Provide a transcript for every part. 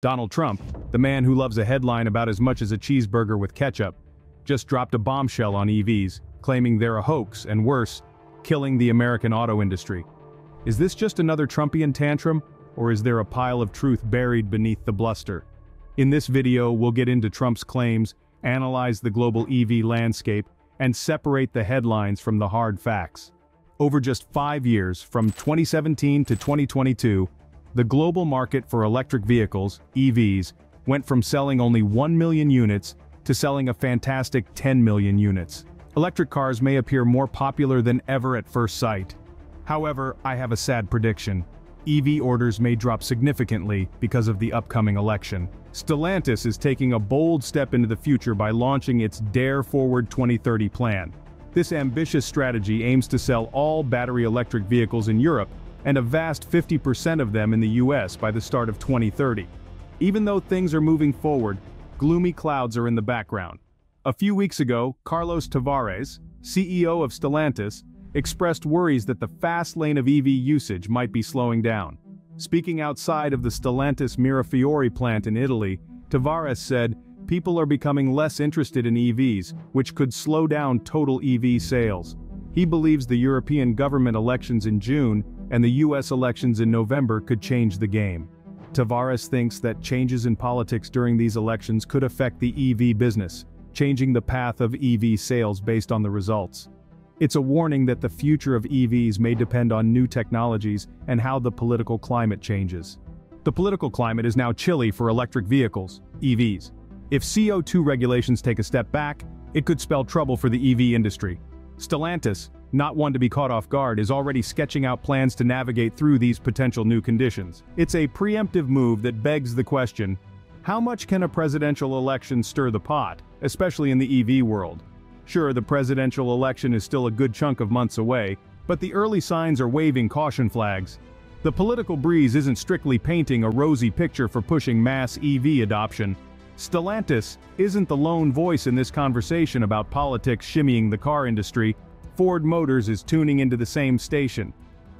Donald Trump, the man who loves a headline about as much as a cheeseburger with ketchup, just dropped a bombshell on EVs, claiming they're a hoax and worse, killing the American auto industry. Is this just another Trumpian tantrum, or is there a pile of truth buried beneath the bluster? In this video we'll get into Trump's claims, analyze the global EV landscape, and separate the headlines from the hard facts. Over just five years, from 2017 to 2022, the global market for electric vehicles, EVs, went from selling only 1 million units to selling a fantastic 10 million units. Electric cars may appear more popular than ever at first sight. However, I have a sad prediction. EV orders may drop significantly because of the upcoming election. Stellantis is taking a bold step into the future by launching its Dare Forward 2030 plan. This ambitious strategy aims to sell all battery electric vehicles in Europe and a vast 50% of them in the US by the start of 2030. Even though things are moving forward, gloomy clouds are in the background. A few weeks ago, Carlos Tavares, CEO of Stellantis, expressed worries that the fast lane of EV usage might be slowing down. Speaking outside of the Stellantis Mirafiori plant in Italy, Tavares said, people are becoming less interested in EVs, which could slow down total EV sales. He believes the European government elections in June and the US elections in November could change the game. Tavares thinks that changes in politics during these elections could affect the EV business, changing the path of EV sales based on the results. It's a warning that the future of EVs may depend on new technologies and how the political climate changes. The political climate is now chilly for electric vehicles, EVs. If CO2 regulations take a step back, it could spell trouble for the EV industry. Stellantis, not one to be caught off guard, is already sketching out plans to navigate through these potential new conditions. It's a preemptive move that begs the question, how much can a presidential election stir the pot, especially in the EV world? Sure, the presidential election is still a good chunk of months away, but the early signs are waving caution flags. The political breeze isn't strictly painting a rosy picture for pushing mass EV adoption. Stellantis isn't the lone voice in this conversation about politics shimmying the car industry, Ford Motors is tuning into the same station.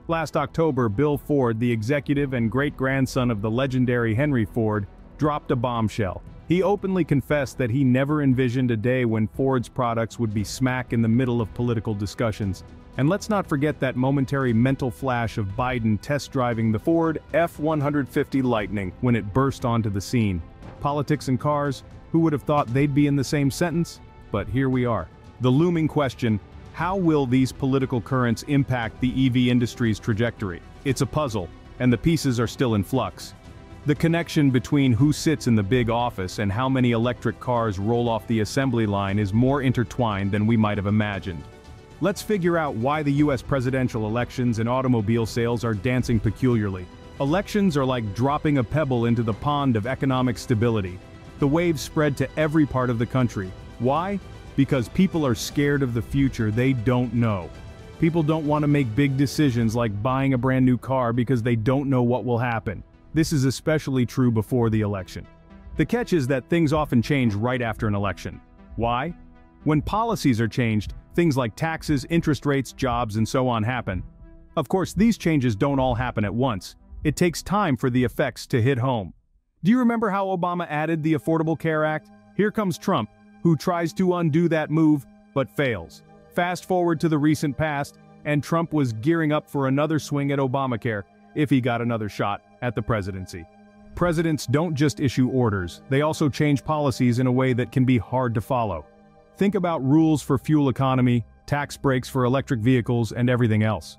Last October Bill Ford, the executive and great-grandson of the legendary Henry Ford, dropped a bombshell. He openly confessed that he never envisioned a day when Ford's products would be smack in the middle of political discussions. And let's not forget that momentary mental flash of Biden test-driving the Ford F-150 Lightning when it burst onto the scene. Politics and cars, who would have thought they'd be in the same sentence? But here we are. The looming question, how will these political currents impact the EV industry's trajectory? It's a puzzle, and the pieces are still in flux. The connection between who sits in the big office and how many electric cars roll off the assembly line is more intertwined than we might have imagined. Let's figure out why the US presidential elections and automobile sales are dancing peculiarly. Elections are like dropping a pebble into the pond of economic stability. The waves spread to every part of the country. Why? Because people are scared of the future they don't know. People don't want to make big decisions like buying a brand new car because they don't know what will happen. This is especially true before the election. The catch is that things often change right after an election. Why? When policies are changed, things like taxes, interest rates, jobs, and so on happen. Of course, these changes don't all happen at once. It takes time for the effects to hit home. Do you remember how Obama added the Affordable Care Act? Here comes Trump, who tries to undo that move, but fails. Fast forward to the recent past, and Trump was gearing up for another swing at Obamacare, if he got another shot at the presidency. Presidents don't just issue orders, they also change policies in a way that can be hard to follow. Think about rules for fuel economy, tax breaks for electric vehicles, and everything else.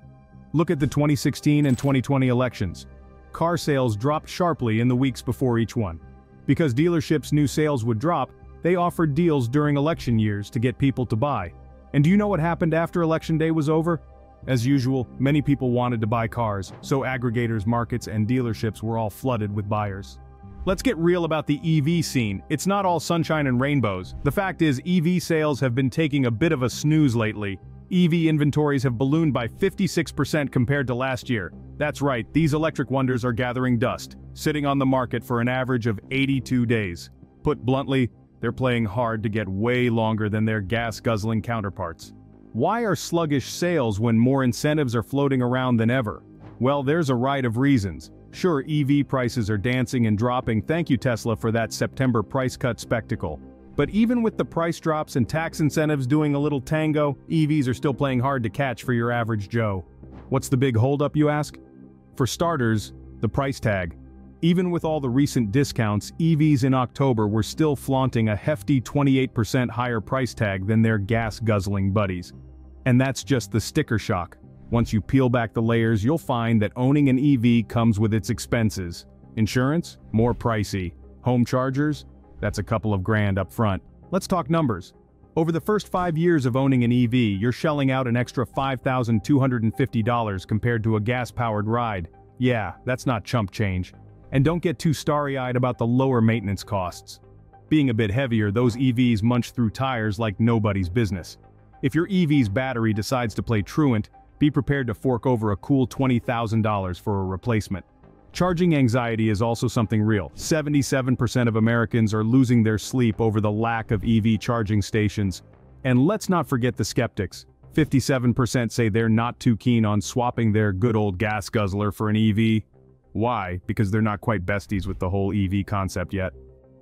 Look at the 2016 and 2020 elections. Car sales dropped sharply in the weeks before each one. Because dealerships knew sales would drop, they offered deals during election years to get people to buy. And do you know what happened after election day was over? As usual, many people wanted to buy cars, so aggregators, markets, and dealerships were all flooded with buyers. Let's get real about the EV scene. It's not all sunshine and rainbows. The fact is, EV sales have been taking a bit of a snooze lately. EV inventories have ballooned by 56% compared to last year. That's right, these electric wonders are gathering dust, sitting on the market for an average of 82 days. Put bluntly, they're playing hard to get way longer than their gas-guzzling counterparts. Why are sluggish sales when more incentives are floating around than ever? Well, there's a ride of reasons. Sure, EV prices are dancing and dropping thank you Tesla for that September price cut spectacle. But even with the price drops and tax incentives doing a little tango, EVs are still playing hard to catch for your average Joe. What's the big holdup you ask? For starters, the price tag. Even with all the recent discounts, EVs in October were still flaunting a hefty 28% higher price tag than their gas-guzzling buddies. And that's just the sticker shock. Once you peel back the layers, you'll find that owning an EV comes with its expenses. Insurance? More pricey. Home chargers? That's a couple of grand up front. Let's talk numbers. Over the first five years of owning an EV, you're shelling out an extra $5,250 compared to a gas-powered ride. Yeah, that's not chump change. And don't get too starry-eyed about the lower maintenance costs. Being a bit heavier, those EVs munch through tires like nobody's business. If your EV's battery decides to play truant, be prepared to fork over a cool $20,000 for a replacement. Charging anxiety is also something real. 77% of Americans are losing their sleep over the lack of EV charging stations. And let's not forget the skeptics. 57% say they're not too keen on swapping their good old gas guzzler for an EV. Why? Because they're not quite besties with the whole EV concept yet.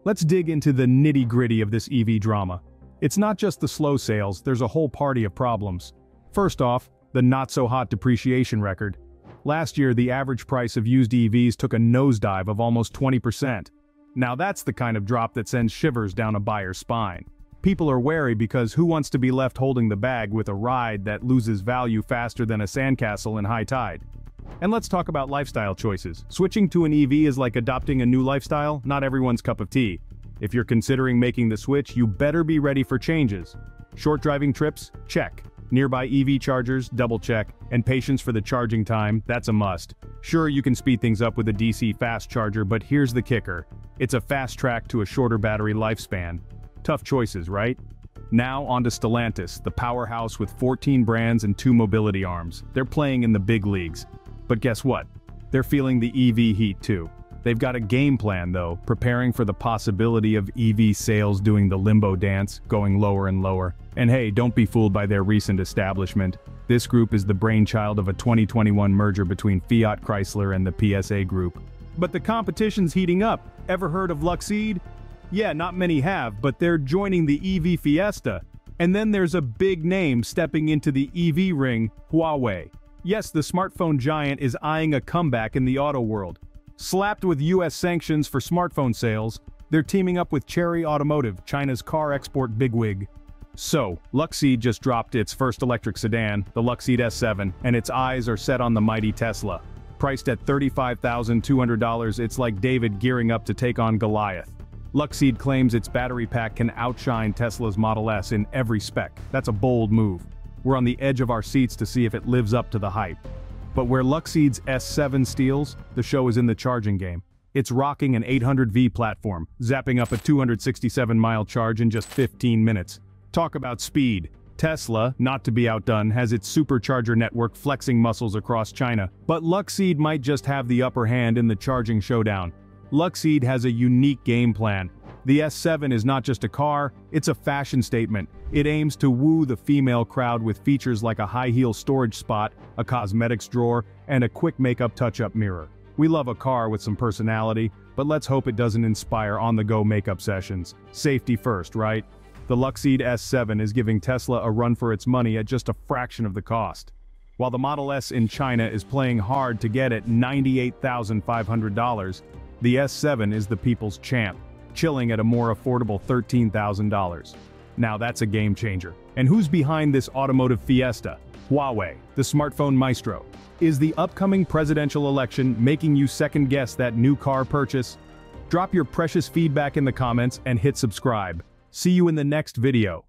Let's dig into the nitty-gritty of this EV drama. It's not just the slow sales, there's a whole party of problems. First off, the not-so-hot depreciation record. Last year the average price of used EVs took a nosedive of almost 20%. Now that's the kind of drop that sends shivers down a buyer's spine. People are wary because who wants to be left holding the bag with a ride that loses value faster than a sandcastle in high tide? And let's talk about lifestyle choices. Switching to an EV is like adopting a new lifestyle, not everyone's cup of tea. If you're considering making the switch, you better be ready for changes. Short driving trips? Check. Nearby EV chargers? Double check. And patience for the charging time? That's a must. Sure, you can speed things up with a DC fast charger, but here's the kicker. It's a fast track to a shorter battery lifespan. Tough choices, right? Now on to Stellantis, the powerhouse with 14 brands and two mobility arms. They're playing in the big leagues. But guess what? They're feeling the EV heat too. They've got a game plan though, preparing for the possibility of EV sales doing the limbo dance, going lower and lower. And hey, don't be fooled by their recent establishment. This group is the brainchild of a 2021 merger between Fiat Chrysler and the PSA Group. But the competition's heating up. Ever heard of Luxeed? Yeah, not many have, but they're joining the EV Fiesta. And then there's a big name stepping into the EV ring, Huawei. Yes, the smartphone giant is eyeing a comeback in the auto world. Slapped with US sanctions for smartphone sales, they're teaming up with Chery Automotive, China's car export bigwig. So, Luxeed just dropped its first electric sedan, the Luxeed S7, and its eyes are set on the mighty Tesla. Priced at $35,200, it's like David gearing up to take on Goliath. Luxeed claims its battery pack can outshine Tesla's Model S in every spec. That's a bold move. We're on the edge of our seats to see if it lives up to the hype. But where Luxeed's S7 steals, the show is in the charging game. It's rocking an 800V platform, zapping up a 267-mile charge in just 15 minutes. Talk about speed. Tesla, not to be outdone, has its supercharger network flexing muscles across China. But Luxeed might just have the upper hand in the charging showdown. Luxeed has a unique game plan, the S7 is not just a car, it's a fashion statement. It aims to woo the female crowd with features like a high-heel storage spot, a cosmetics drawer, and a quick makeup touch-up mirror. We love a car with some personality, but let's hope it doesn't inspire on-the-go makeup sessions. Safety first, right? The Luxeed S7 is giving Tesla a run for its money at just a fraction of the cost. While the Model S in China is playing hard to get at $98,500, the S7 is the people's champ chilling at a more affordable $13,000. Now that's a game changer. And who's behind this automotive fiesta? Huawei, the smartphone maestro. Is the upcoming presidential election making you second guess that new car purchase? Drop your precious feedback in the comments and hit subscribe. See you in the next video.